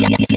yeah, yeah.